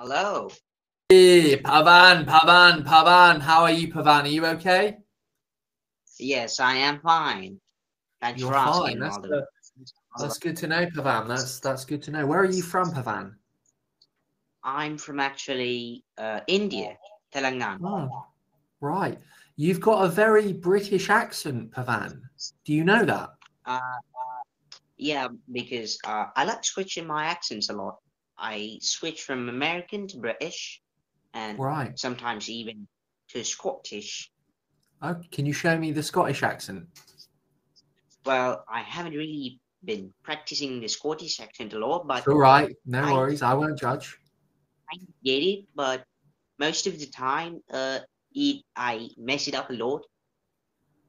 Hello. Hey, Pavan, Pavan, Pavan. How are you, Pavan? Are you okay? Yes, I am fine. Thanks You're for fine. That's, Oliver. that's good to know, Pavan. That's that's good to know. Where are you from, Pavan? I'm from actually uh, India, Telangana. Oh, right. You've got a very British accent, Pavan. Do you know that? Uh, yeah, because uh, I like switching my accents a lot. I switch from American to British, and Right. sometimes even to Scottish. Oh, can you show me the Scottish accent? Well, I haven't really been practicing the Scottish accent a lot, but It's all right. No I- worries. I won't judge. I get it. But most of the time, uh, it I mess it up a lot.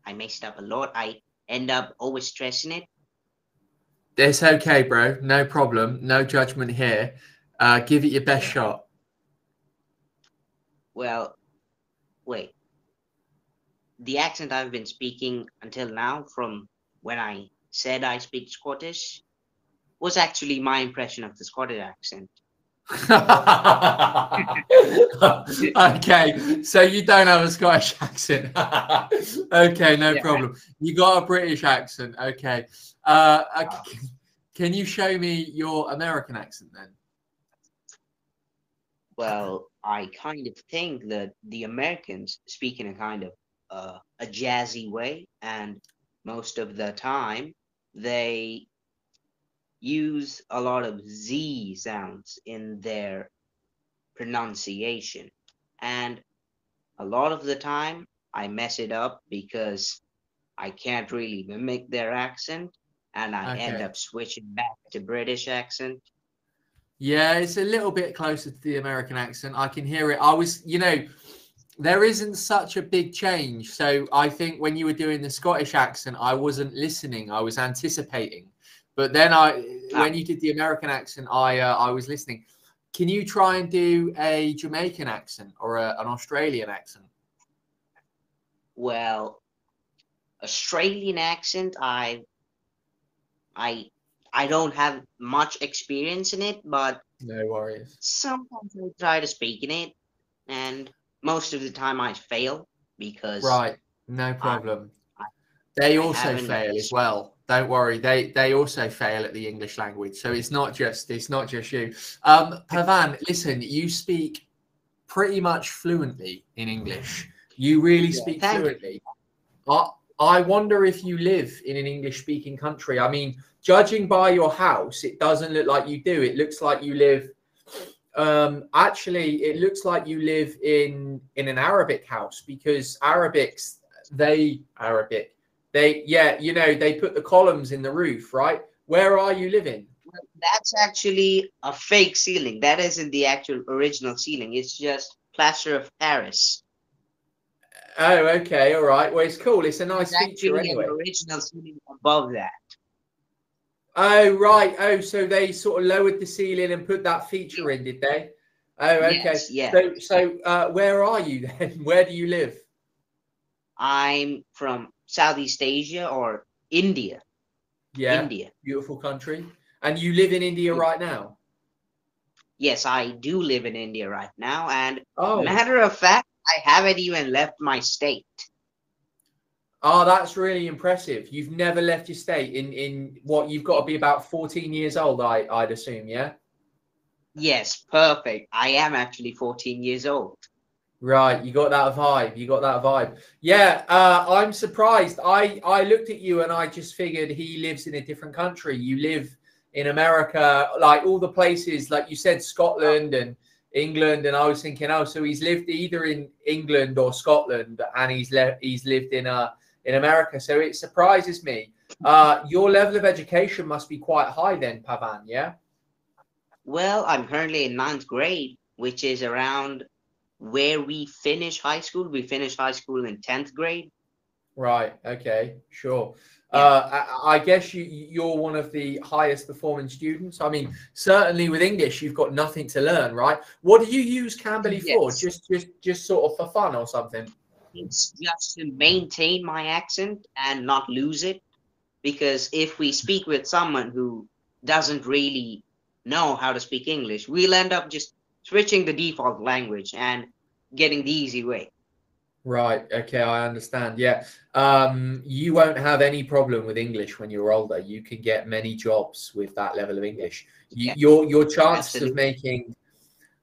I mess it up a lot. I end up over stressing it. It's okay, bro. No problem. No judgment here. Uh, give it your best shot. Well, wait. The accent I've been speaking until now, from when I said I speak Scottish, was actually my impression of the Scottish accent. okay, so you don't have a Scottish accent. okay, no Yeah. problem. You got a British accent. Okay. Uh, okay. Can you show me your American accent then? Well, I kind of think that the Americans speak in a kind of uh, a jazzy way, and most of the time they use a lot of Z sounds in their pronunciation. And a lot of the time I mess it up because I can't really mimic their accent, and I end up switching back to British accent. Yeah, it's a little bit closer to the American accent. I can hear it. I was, you know, there isn't such a big change. So I think when you were doing the Scottish accent, I wasn't listening. I was anticipating. But then I, Ah. when you did the American accent, I uh, I was listening. Can you try and do a Jamaican accent or a, an Australian accent? Well, Australian accent, I, I, I don't have much experience in it, but No worries. sometimes I try to speak in it, and most of the time I fail because Right, no problem. I- They also fail as well. Don't worry, they they also fail at the English language. So it's not just it's not just you. Um, Pavan, listen, you speak pretty much fluently in English. You really Yeah, speak fluently. I I wonder if you live in an English speaking country. I mean, judging by your house, it doesn't look like you do. It looks like you live. Um, actually, it looks like you live in in an Arabic house because Arabics they Arabic they yeah you know they put the columns in the roof right. Where are you living? that's actually a fake ceiling. That isn't the actual original ceiling. It's just plaster of Paris. Oh, okay, all right. Well, it's cool. It's a nice It's feature actually anyway. an original ceiling above that. Oh, right. Oh, so they sort of lowered the ceiling and put that feature in, did they? Oh, okay. Yes, yeah. So, so uh, where are you then? Where do you live? I'm from Southeast Asia or India. Yeah, India. beautiful country. And you live in India right now? Yes, I do live in India right now, and Oh, matter of fact, I haven't even left my state. oh, that's really impressive. You've never left your state in in what you've got to be about 14 years old, I I'd assume, yeah. Yes, perfect. I am actually 14 years old. Right, you got that vibe. You got that vibe. Yeah, uh, I'm surprised. I I looked at you and I just figured he lives in a different country. You live in America, like all the places, like you said, Scotland and England, and I was thinking, oh, so he's lived either in England or Scotland, and he's left he's lived in uh in America. So it surprises me. Uh, your level of education must be quite high then, Pavan. Yeah. Well, I'm currently in ninth grade, which is around where we finish high school. We finish high school in 10th grade. Right. Okay. Sure. Yeah. Uh, I, I guess you, you're one of the highest performing students. I mean, certainly with English, you've got nothing to learn, right? What do you use Cambly for? Just, just, just sort of for fun or something? It's just to maintain my accent and not lose it. Because if we speak with someone who doesn't really know how to speak English, we'll end up just switching the default language and getting the easy way. Right. Okay. I understand. Yeah. Um, you won't have any problem with English when you're older. You can get many jobs with that level of English. You, Yeah. Your your chances Absolutely. of making,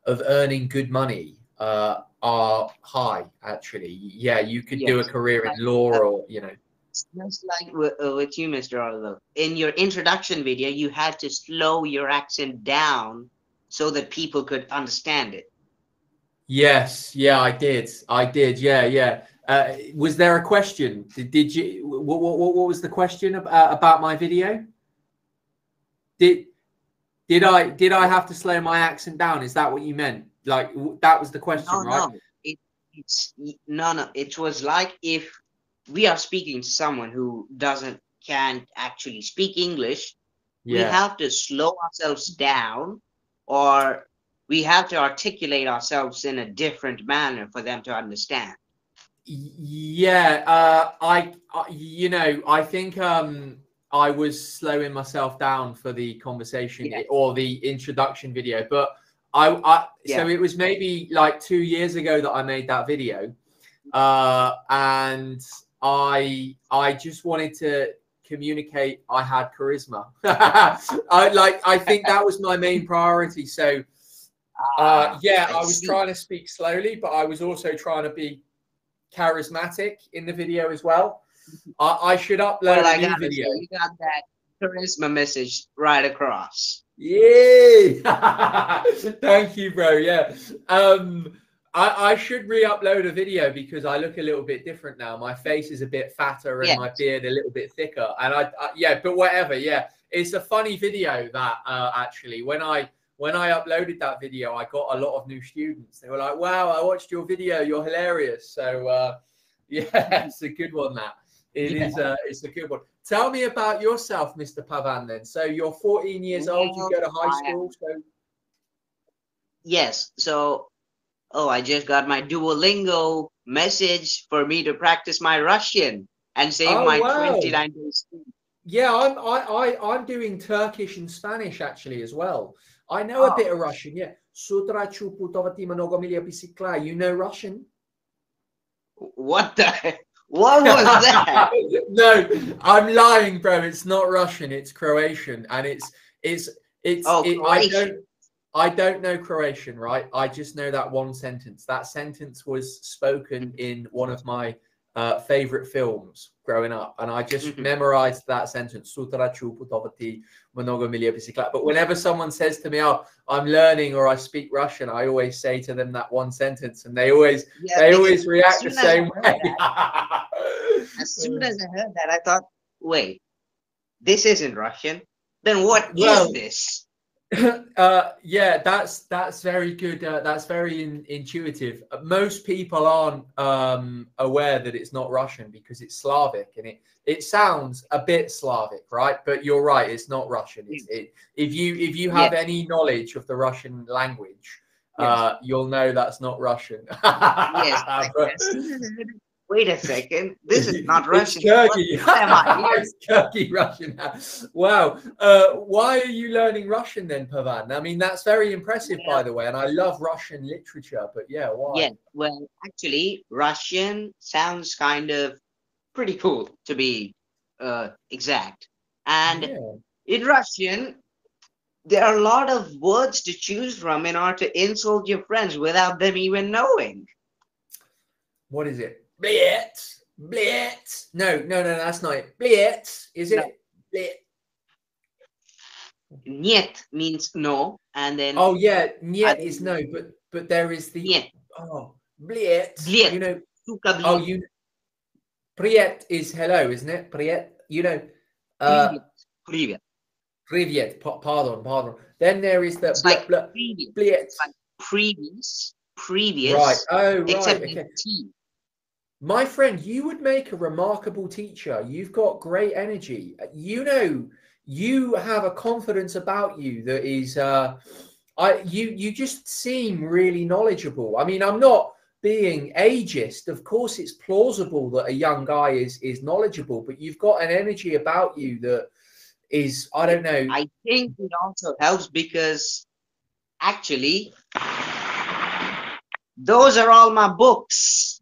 of earning good money, uh, are high. Actually. Yeah. You could do a career in law or you know. Just like with, uh, with you, Mr. Oliver. In your introduction video, you had to slow your accent down so that people could understand it. Yes. Yeah. I did. I did. Yeah. Yeah. Uh, was there a question? Did, did you? What, what, what was the question ab- uh, about my video? Did did I did I have to slow my accent down? Is that what you meant? Like w- that was the question, No, right? no. It, it's no, no. It was like if we are speaking to someone who doesn't can't actually speak English, we have to slow ourselves down, or we have to articulate ourselves in a different manner for them to understand. Yeah, uh, I, I, you know, I think um, I was slowing myself down for the conversation Yeah. or the introduction video, but I, I so it was maybe like two years ago that I made that video, uh, and I, I just wanted to communicate I had charisma. I like, I think that was my main priority. So. Uh, Ah, yeah, I was trying to speak slowly, but I was also trying to be charismatic in the video as well. I, I should upload Well, I a new video. You got that charisma message right across. Yay! Thank you, bro. Yeah. Um, I, I should re-upload a video because I look a little bit different now. My face is a bit fatter and my beard a little bit thicker. And I, I yeah, but whatever. Yeah, it's a funny video that uh, actually when I when I uploaded that video, I got a lot of new students. They were like, "Wow, I watched your video. You're hilarious." So uh, yeah, it's a good one. That it Yeah. is. A, it's a good one. Tell me about yourself, Mr. Pavan. Then, so you're 14 years old. You go to high Well, I am- school. So Yes. So, oh, I just got my Duolingo message for me to practice my Russian and save Oh, my wow. 29 days. yeah, I'm I, I I'm doing Turkish and Spanish actually as well. I know a Oh. bit of Russian. Yeah. Sutrachu putovati mnogo milja bicicla. You know Russian? What the? What was that? no, I'm lying, bro. It's not Russian. It's Croatian, and it's it's it's. Oh, it, I don't I don't know Croatian, right? I just know that one sentence. That sentence was spoken in one of my uh, favorite films growing up, and I just Mhm. memorized that sentence. Sutrachu putovati mnogo milja bicicla. But whenever someone says to me, "Oh, I'm learning," or I speak Russian, I always say to them that one sentence, and they always Yeah, they always react the soon as I same way. As soon as I heard that, I thought, wait, this isn't Russian. Then what is Well- this? uh, yeah, that's that's very good. Uh, that's very in, intuitive. Uh, Most people aren't um, aware that it's not Russian because it's Slavic, and it it sounds a bit Slavic, right? But you're right, it's not Russian. It's, it, if you if you have Yes. any knowledge of the Russian language, Yes. uh, you'll know that's not Russian. Yes. But- as soon as I heard it, Wait a second. This is not It's Russian. Turkey. It's Turkey Russian. Wow. Uh, why are you learning Russian then, Pavan? I mean, that's very impressive, by the way. And I love Russian literature, but yeah, why? Yeah, well, actually, Russian sounds kind of pretty cool to be uh, exact. And Yeah. in Russian, there are a lot of words to choose from in order to insult your friends without them even knowing. What is it? Blit. Blit. No, no, no, that's not it. Blit. is it? No. Niet means no, and then oh yeah, niet is no, but but there is the niet. oh bliet, bliet. you know oh you priet is hello, isn't it? Priet, you know, uh, privet, pardon, pardon. Then there is the Blit. like previous, previous, previous, right? Oh, right, except okay. T. My friend, you would make a remarkable teacher. You've got great energy. You know, you have a confidence about you that is uh I you you just seem really knowledgeable. I mean, I'm not being ageist. Of course, it's plausible that a young guy is is knowledgeable, but you've got an energy about you that is I don't know. I think it also helps because actually Those are all my books.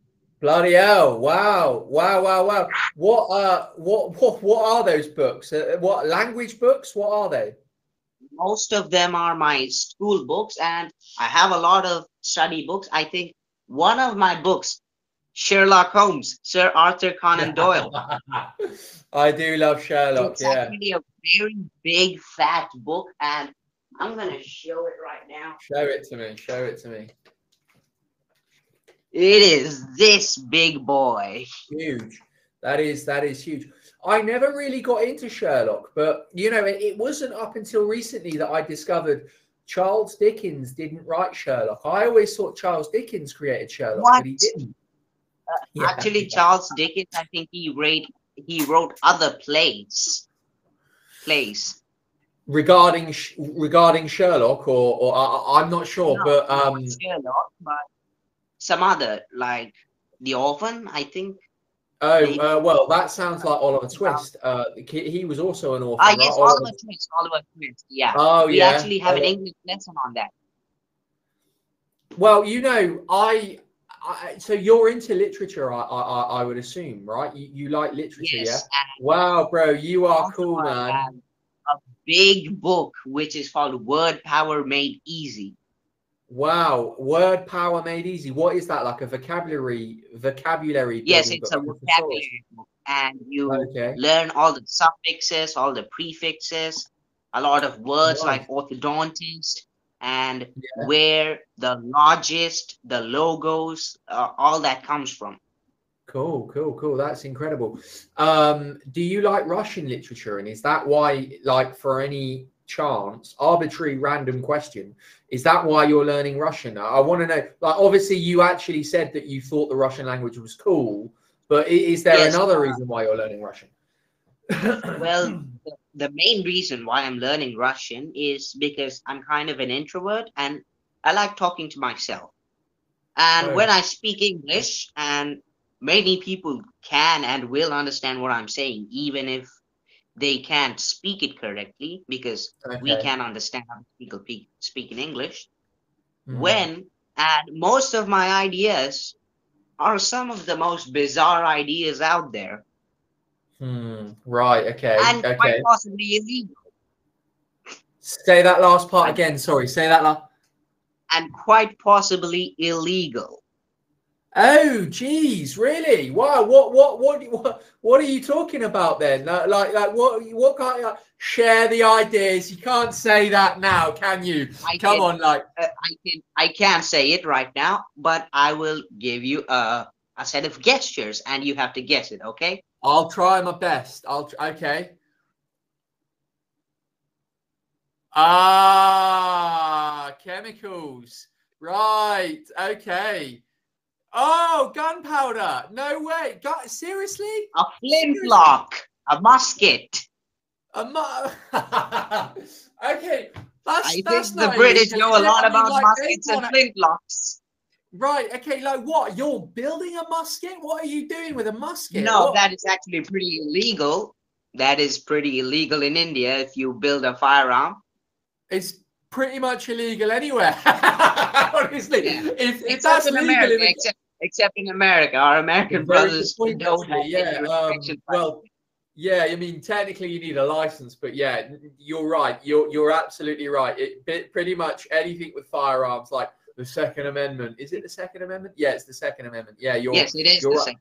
Bloody hell! Wow! Wow! Wow! Wow! What? Uh, what? What? What are those books? Uh, what language books? What are they? Most of them are my school books, and I have a lot of study books. I think one of my books, Sherlock Holmes, Sir Arthur Conan Doyle. I do love Sherlock. it's yeah. actually a very big, fat book, and I'm gonna show it right now. Show it to me. Show it to me. It is this big boy. Huge. That is that is huge. I never really got into Sherlock, but you know, it, it wasn't up until recently that I discovered Charles Dickens didn't write Sherlock. I always thought Charles Dickens created Sherlock, What? but he didn't. Uh, Yeah. Actually, Charles Dickens, I think he wrote he wrote other plays. Plays. regarding regarding Sherlock, or or I, I'm not sure, No, but um, Sherlock, but some other like The Orphan, I think. oh uh, well, that sounds like Oliver Twist. Uh, he, was also an author. Ah, right? yes, Oliver- Oliver Twist. Oliver Twist. Yeah. Oh we yeah. actually have an Uh, English lesson on that. Well, you know, I, I so you're into literature, I, I, I I would assume, right? You, you like literature, Yes. yeah? Wow, bro, you are cool, man. A big book which is called Word Power Made Easy. Wow, word power made easy. What is that? Like a vocabulary vocabulary? Yes, it's a vocabulary book, and you Okay. learn all the suffixes, all the prefixes, a lot of words Nice. like orthodontist and Yeah. where the largest, the logos, uh, all that comes from. Cool, cool, cool. That's incredible. Um, do you like Russian literature? And is that why, like, for any chance, arbitrary random question, is that why you're learning Russian? I want to know, like, obviously, you actually said that you thought the Russian language was cool, but is there Yes, another reason why you're learning Russian? Well, the, the main reason why I'm learning Russian is because I'm kind of an introvert and I like talking to myself. And Oh. when I speak English, and many people can and will understand what I'm saying, even if they can't speak it correctly, because we Okay. can understand how people pe- speak in English. Mhm. When, and most of my ideas are some of the most bizarre ideas out there, Hmm, right, okay, and okay. quite possibly illegal. Say that last part again. Sorry, say that last. and quite possibly illegal. Oh, geez, really? Wow. What, what, what, what, what are you talking about then? Like, like, like what, what kind of share the ideas? You can't say that now, can you? I Come can, on, like, uh, I can, I can't say it right now, but I will give you a a set of gestures, and you have to guess it. Okay? I'll try my best. I'll, tr- okay. Ah, chemicals. Right. Okay. Oh, gunpowder. No way. Gu- seriously? A flintlock, a musket. A mu- okay. That's, I think the British know a lot about like, muskets and flintlocks. Right. Okay. Like what? You're building a musket? What are you doing with a musket? No, What- that is actually pretty illegal. That is pretty illegal in India if you build a firearm. It's pretty much illegal anywhere. Honestly, Yeah. if, if that's legal, America, in except, except in America, our American brothers point, don't have yeah, um, well, yeah. I mean, technically, you need a license, but yeah, you're right. You're you're absolutely right. It bit- pretty much anything with firearms, like the Second Amendment. Is it the Second Amendment? Yeah, it's the Second Amendment. Yeah, you're Yes, it is right.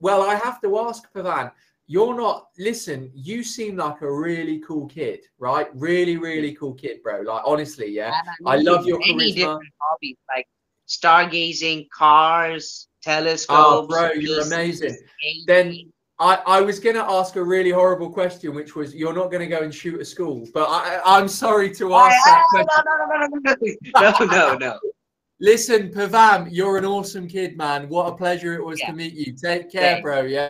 Well, I have to ask Pavan, you're not listen, you seem like a really cool kid, right? Really, really cool kid, bro. Like honestly, yeah. And I love your many charisma. different hobbies like stargazing, cars, telescopes. Oh, bro, you're amazing. Then I, I was going to ask a really horrible question, which was you're not going to go and shoot a school, but I, I'm sorry to ask that question. No, no, no, no, no. Listen, Pavan, you're an awesome kid, man. What a pleasure it was to meet you. Take care, bro. Yeah.